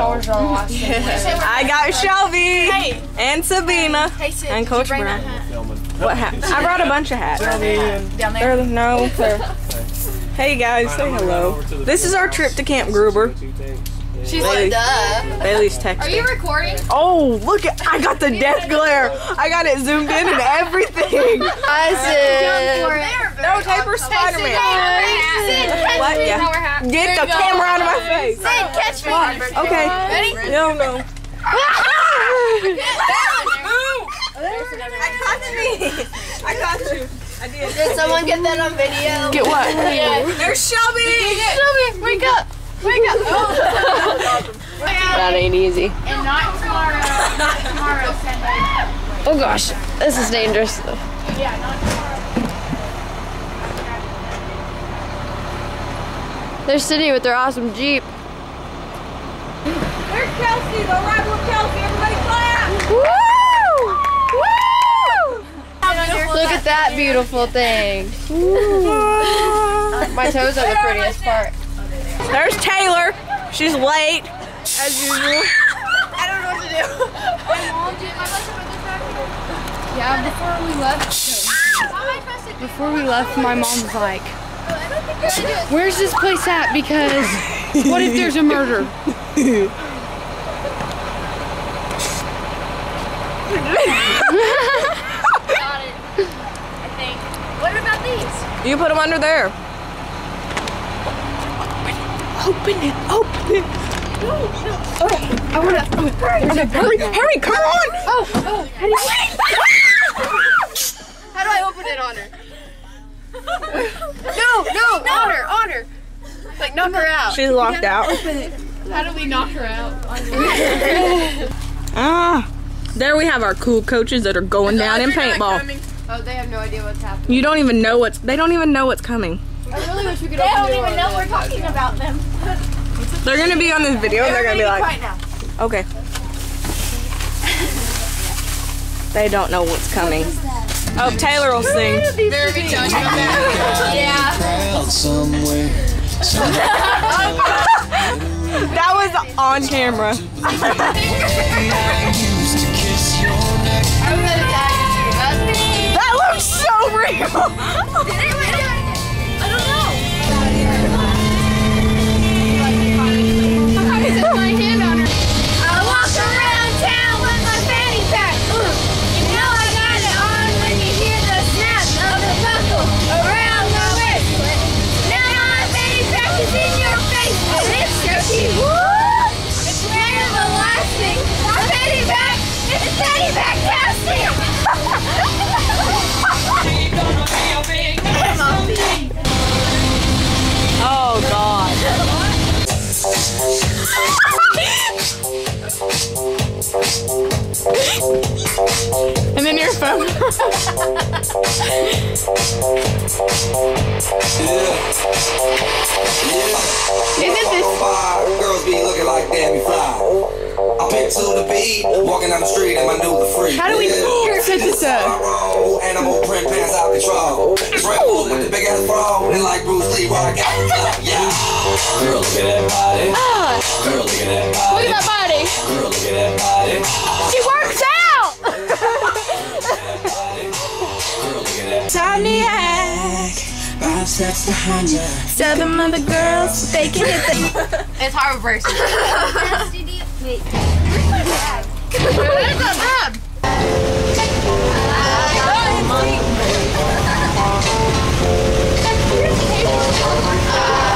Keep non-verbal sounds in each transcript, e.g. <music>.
dollars on the. I got Shelby Hey. and Sabina Hey, Sid, and Coach bring Brown. hat? What hat? I brought a bunch of hats. Down there. They're- no, they're- Hey guys, say hello. This is our trip to Camp Gruber. She's Bailey. like, duh. Bailey's texting. Are you recording? Oh, look at I got the death glare. I got it zoomed in and everything. <laughs> I said. No, Taper Spider-Man. What? What? Yeah. Get the camera out of my face. Sid, catch me. Okay. Ready? No, no. I got you. I got you. I did. Did someone get that on video? Get what? Yeah. There's Shelby. Shelby, wake up. Wake up. <laughs> Oh. That ain't easy. and not tomorrow. Not tomorrow, Sunday. Oh gosh, this is dangerous. Yeah, not tomorrow. They're sitting with their awesome Jeep. There's Kelsey. The rival Kelsey. Everybody clap. Woo! Woo! Look at that beautiful thing. My toes are the prettiest part. There's Taylor. She's late, as usual. <laughs> I don't know what to do. My mom did my lesson with this back Yeah, before we left, before we left, my mom was like, "Where's this place at? Because what if there's a murder?" <laughs> Got it. I think. What about these? You put them under there. Open it. Open it. Oh, I wanna. Oh, there's a Hurry, hurry, come on. Oh, oh, <laughs> How do I open it on her? No, no, on her, on her. Like knock her out. She's locked out. how do we knock her out? <laughs> Ah. There we have our cool coaches that are going down in paintball. Oh, they have no idea what's happening. You don't even know what's. They don't even know what's coming. I really wish we could They open don't even know we're talking about them. They're gonna be on this video and they're gonna be like, now. okay. They don't know what's coming. Oh, Taylor will sing. <laughs> Yeah. crowd <laughs> somewhere. That was on camera. <laughs> I used to kiss your neck. I'm gonna tag you. That looks so real. Look at that body. Look at that body. Girl, look at that body. She works out. Girl, look at that. Toniac. Five steps behind you. Seven other girls, they can hit the. <laughs> It's hard versus. Wait. Where's that rub? Never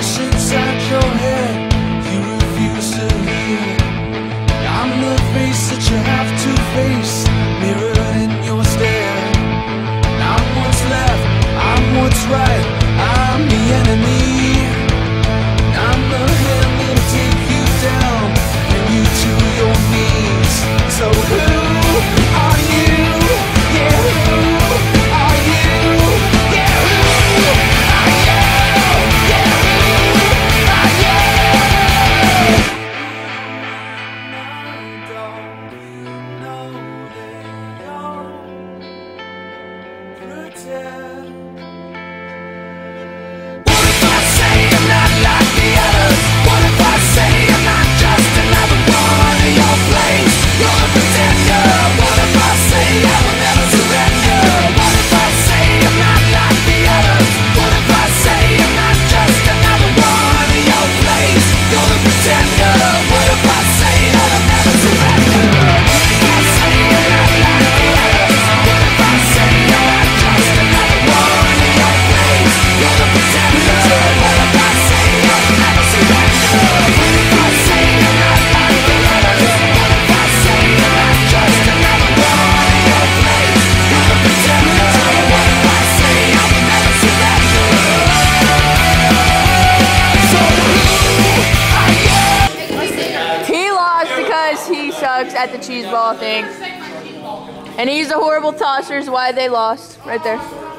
我是。Why they lost. Right there.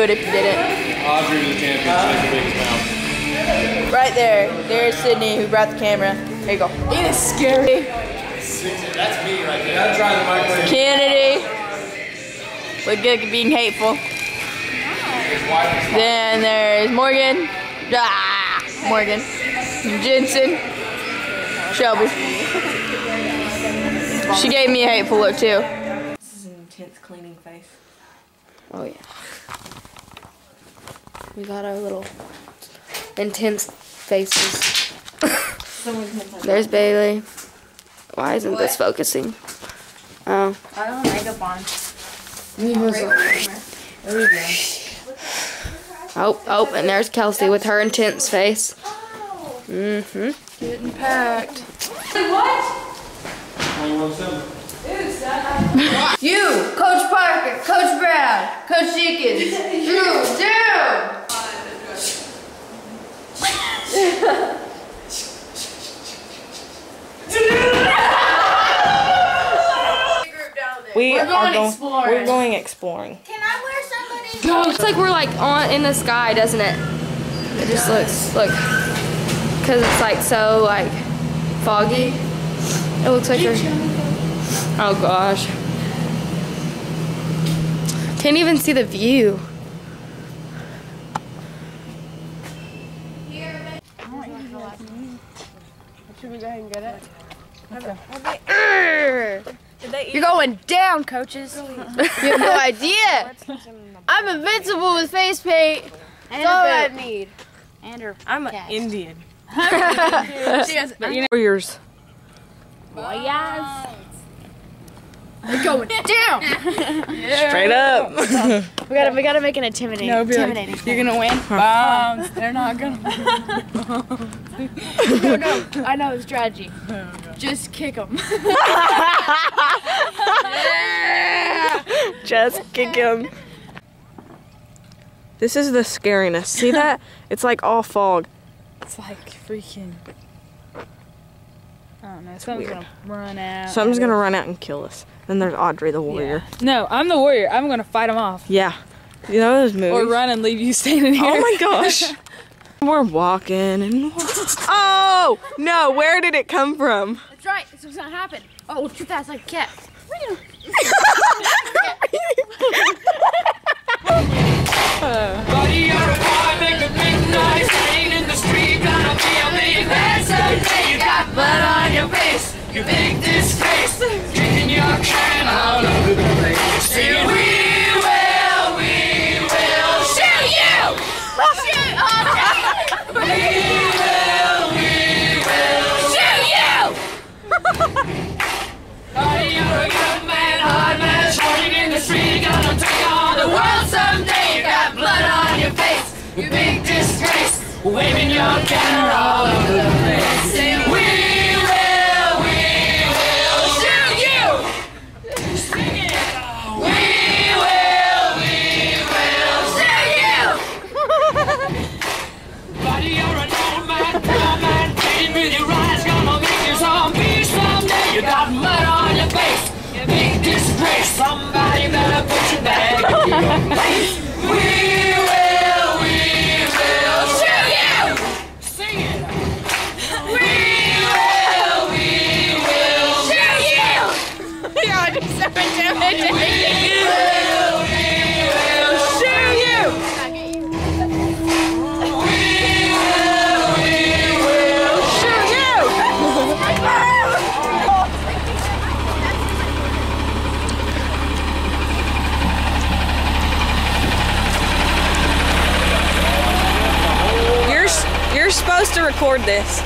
We'll have to redo it if you did it. Audrey was the champion. She has the biggest mouth. Right there. There's Sydney who brought the camera. There you go. It is scary. That's me right there. Gotta try the microwave. Kennedy. Look good at being hateful. Then there's Morgan. Ah, Morgan. Jensen. Shelby. She gave me a hateful look too. This is an intense cleaning face. Oh yeah. We got our little intense faces. There's Bailey. Why isn't this focusing? Oh. I don't have makeup on. Oh, oh, and there's Kelsey with her intense face. Mm-hmm. Getting packed. What? You, Coach Parker, Coach Brown, Coach Jenkins, <laughs> Drew, down! We We're are going going. exploring. We're going exploring. Can I wear somebody's Looks like we're like on in the sky, doesn't it? It just looks look, cause it's like so like foggy. It looks like we're. Oh gosh. Can't even see the view. You're going down, coaches. <laughs> you have no idea. I'm invincible with face paint. That's all I need. And her I'm an Indian. <laughs> <laughs> She has Warriors. You're going <laughs> down. Straight up. <laughs> We gotta, we gotta make an intimidating. No, be like, intimidating. You're gonna win. Bombs. They're not gonna. <laughs> no, no, I know the strategy. Just kick them. yeah. Just kick them. This is the scariness. See that? It's like all fog. It's like freaking. I don't know. Something's weird. gonna run out. Something's gonna run out and kill us. Then there's Audrey the warrior. No, I'm the warrior. I'm gonna fight him off. Yeah. You know those movies? Or run and leave you standing oh here. Oh my gosh. <laughs> We're walking and <laughs> Oh no, where did it come from? That's right. That's what's gonna happen. Oh, too fast like a cat. <laughs> Buddy, tree, gonna be a million man someday. You got blood on your face, you big disgrace, Drinking your can all over the place. See, we will, we will shoot you! Shoot, <laughs> we will, we will shoot you! <laughs> Buddy, you're a good man, hard man, shouting in the street. Waving your banner all over the place. Sing, we will, we will shoot you. Sing it. We will, we will shoot you. Buddy, you're an old man, poor man, pain with your eyes, gonna make you zombie someday. You got mud on your face, you big disgrace. Somebody better put you back in your place. You're you're supposed to record this.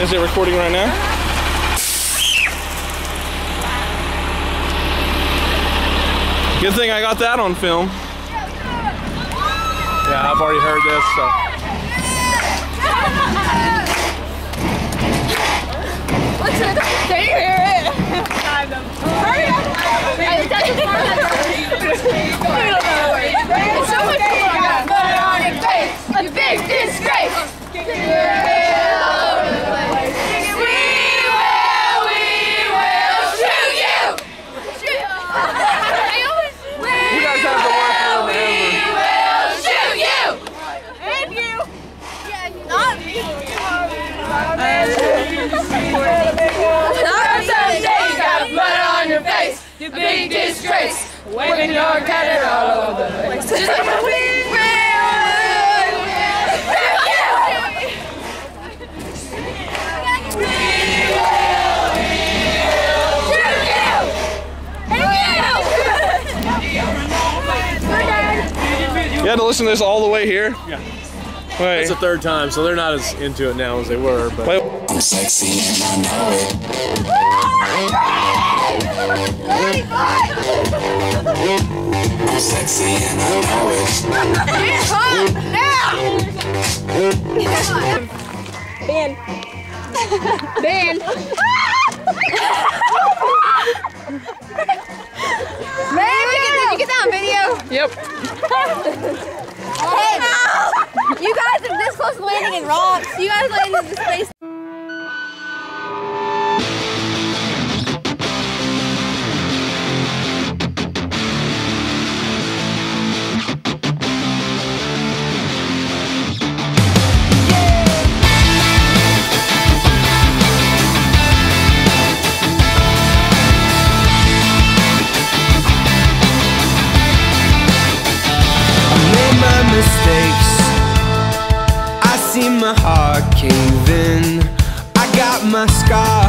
Is it recording right now? Good thing I got that on film. Yeah, I've already heard this, so. Can you hear it? Kind <laughs> of. Hurry up! <laughs> <laughs> this all the way here? Yeah. Wait. It's the third time, so they're not as into it now as they were. But Wait. I'm sexy and I know it. I'm sexy and I know it. Ben. Ben. Man, did you get that on video? Yep. <laughs> Hey, you guys are this close to landing in rocks. You guys landed in space. My heart cave in. I got my scars.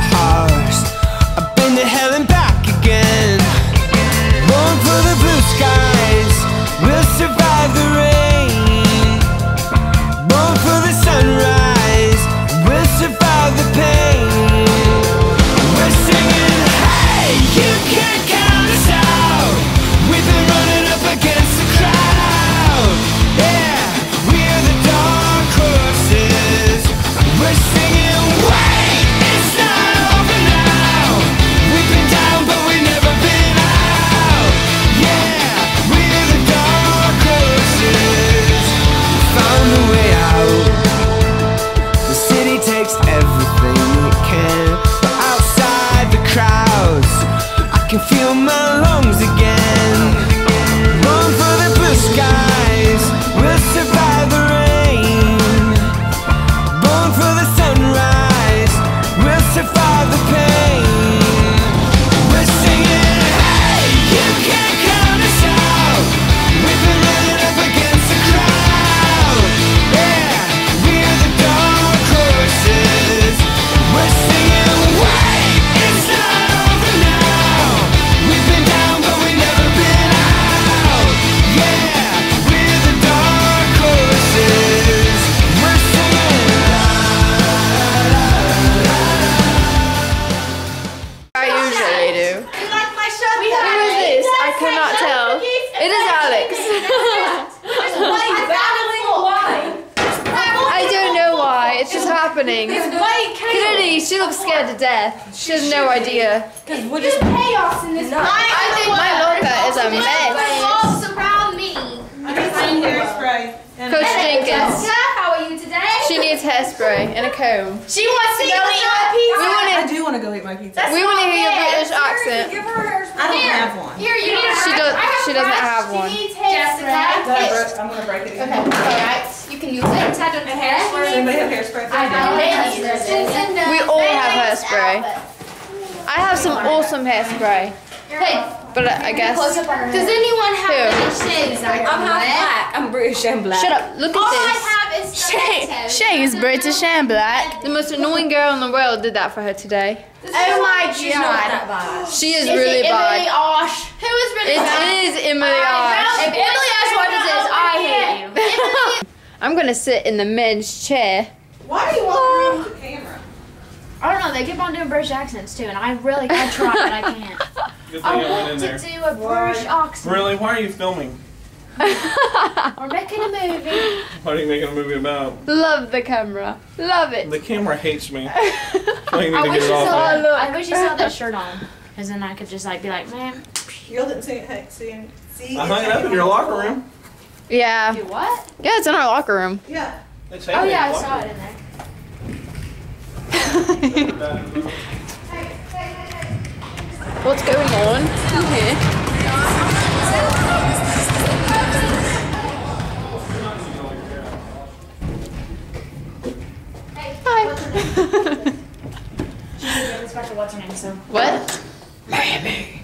Coach Jenkins. How are you today? She needs hairspray and a comb. She wants to go eat my pizza. We want I do want to go eat my pizza. We want to hear your British accent. I don't have one. Here, you need a She does. She doesn't have She one. needs hairspray. I'm gonna break it. Okay, alright. You can use it. It's had a hairspray. Anybody have hairspray? I have We all have hairspray. I have some awesome hairspray. Hey, But I I guess. does anyone have Who? any shades I can I'm half black. I'm British and black. Shut up. Look All at I this. have is Shay. Shay is British and black. The most annoying girl in the world did that for her today. Oh my She's not god. that bad. She is Is really it Emily bad. Osh? Who is really It bad? is Emily Osh. If Emily Osh watches this, I hate you. <laughs> I'm gonna sit in the men's chair. Why do you walk around with the camera? I don't know. They keep on doing British accents too, and I really I try, but I can't. <laughs> I I went want there. to do a British accent. Really? Why are you filming? <laughs> <laughs> We're making a movie. What are you making a movie about? Love the camera. Love it. The camera hates me. I think you need I wish you saw. there. I wish you saw that shirt on, because then I could just like be like, man, Y'all didn't see it. Hey, see, see. I hung it up in your locker room. Yeah. do what? Yeah, it's in our locker room. Yeah. It's Oh yeah, I saw it in there. <laughs> What's going on in here? Special what's her name? So What? Miami.